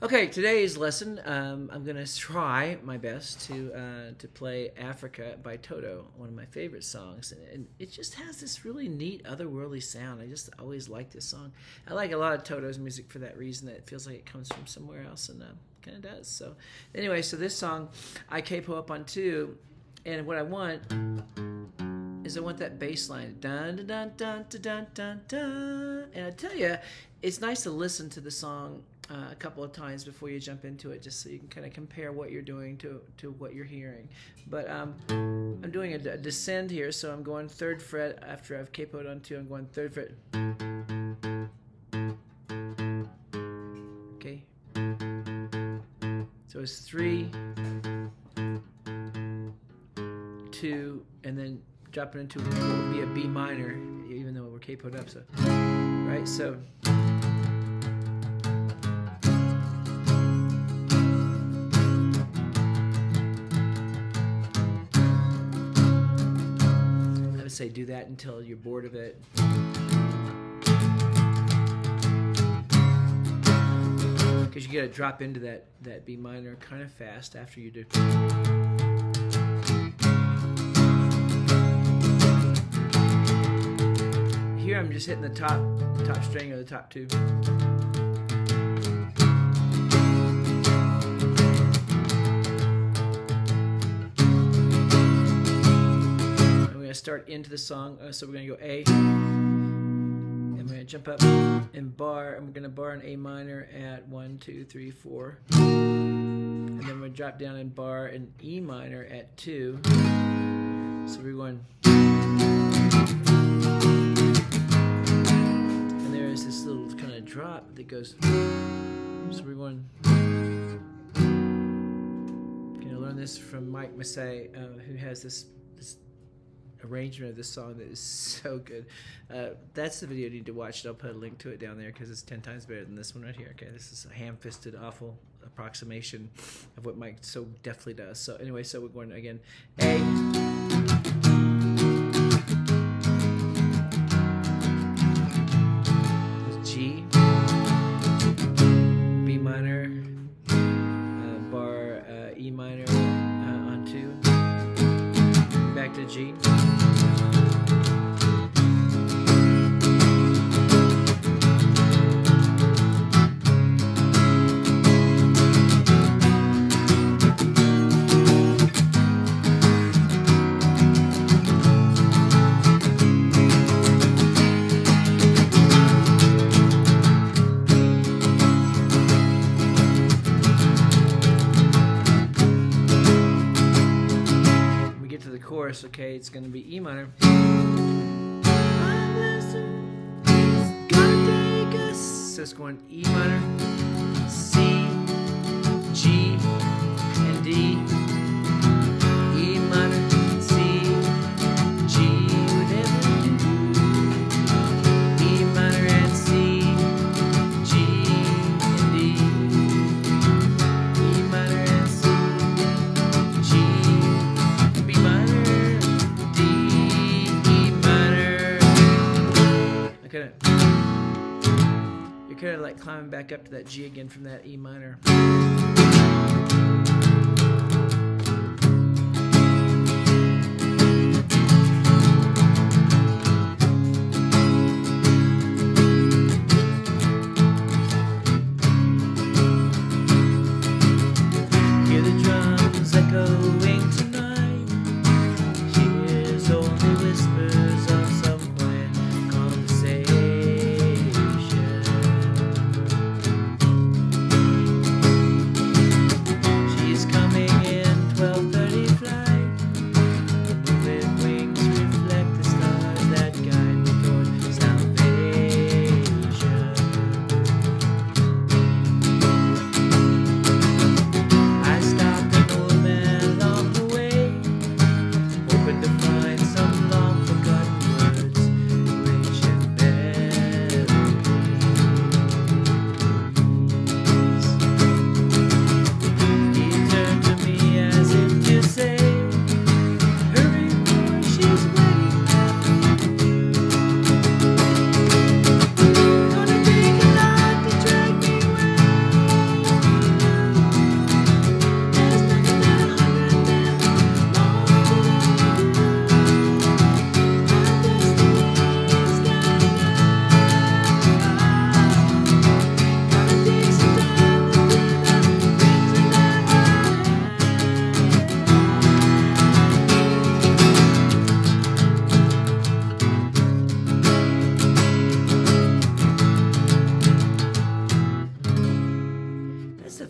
Okay, today's lesson, um, I'm going to try my best to uh, to play Africa by Toto, one of my favorite songs. And, and it just has this really neat, otherworldly sound. I just always like this song. I like a lot of Toto's music for that reason, that it feels like it comes from somewhere else, and uh, kind of does. So, anyway, so this song, I capo up on two, and what I want is I want that bass line. Dun, dun, dun, dun, dun, dun, dun, dun. And I tell you, it's nice to listen to the song uh, a couple of times before you jump into it, just so you can kind of compare what you're doing to, to what you're hearing. But um, I'm doing a, a, descend here, so I'm going third fret after I've capoed on two. I'm going third fret. Okay. So it's three, two, and then dropping into what would be a B minor, even though we're capoed up. So, right. So. Say do that until you're bored of it. Because you got to drop into that, that B minor kind of fast after you do. Here I'm just hitting the top, top string of the top two. Start into the song. Uh, so we're going to go A. And we're going to jump up and bar. And we're going to bar an A minor at one, two, three, four. And then we're going to drop down and bar an E minor at 2. So we're going. And there is this little kind of drop that goes. So we're going. Going to learn this from Mike Masse, uh, who has this, this arrangement of this song that is so good. Uh, that's the video you need to watch. I'll put a link to it down there because it's 10 times better than this one right here. Okay, this is a ham fisted, awful approximation of what Mike so deftly does. So, anyway, so we're going again A. It's going E minor, C, G, and D. E minor, C, G, whatever E minor and C, G, and D. E minor and C, G, B minor, D, E minor. Kind of like climbing back up to that G again from that E minor.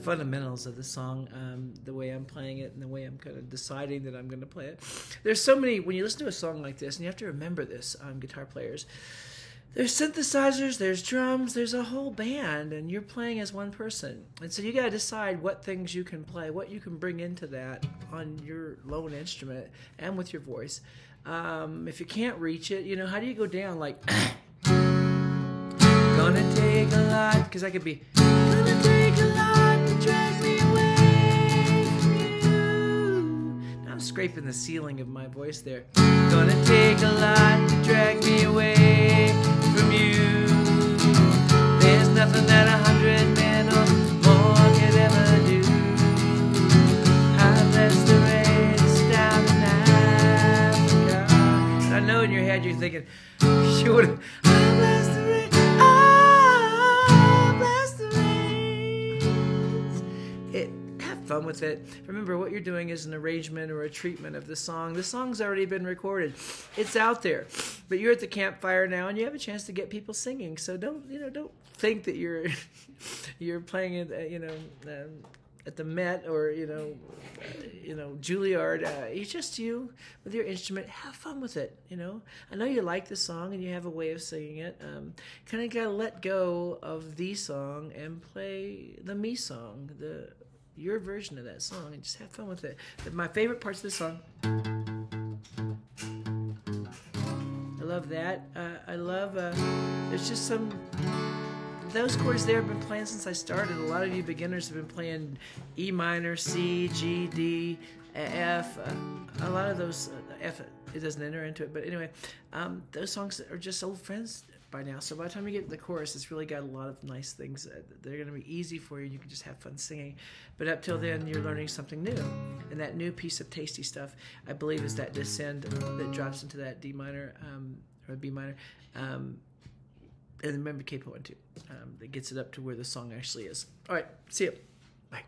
Fundamentals of the song, um, the way I'm playing it and the way I'm kind of deciding that I'm going to play it. There's so many, when you listen to a song like this, and you have to remember this, um, guitar players, there's synthesizers, there's drums, there's a whole band, and you're playing as one person. And so you got to decide what things you can play, what you can bring into that on your lone instrument and with your voice. Um, if you can't reach it, you know, how do you go down like, gonna take a lot, because I could be, gonna take a lot I'm scraping the ceiling of my voice there. Gonna take a lot to drag me away from you. There's nothing that a hundred with it. Remember, what you're doing is an arrangement or a treatment of the song. The song's already been recorded. It's out there. But you're at the campfire now, and you have a chance to get people singing. So don't, you know, don't think that you're, you're playing it, uh, you know, um, at the Met or you know, you know Juilliard. Uh, it's just you with your instrument. Have fun with it. You know, I know you like the song and you have a way of singing it. Um, kind of gotta let go of the song and play the me song, the your version of that song, and just have fun with it. But my favorite parts of the song. I love that. Uh, I love. Uh, there's just some those chords there have been playing since I started. A lot of you beginners have been playing E minor, C, G, D, F. Uh, a lot of those uh, F it doesn't enter into it, but anyway, um, those songs are just old friends by now. So by the time you get to the chorus, it's really got a lot of nice things. Uh, they're going to be easy for you. You can just have fun singing. But up till then, you're learning something new, and that new piece of tasty stuff, I believe, is that descend that drops into that D minor um, or B minor. Um, and remember capo one too. Um, that gets it up to where the song actually is. All right, see you. Bye.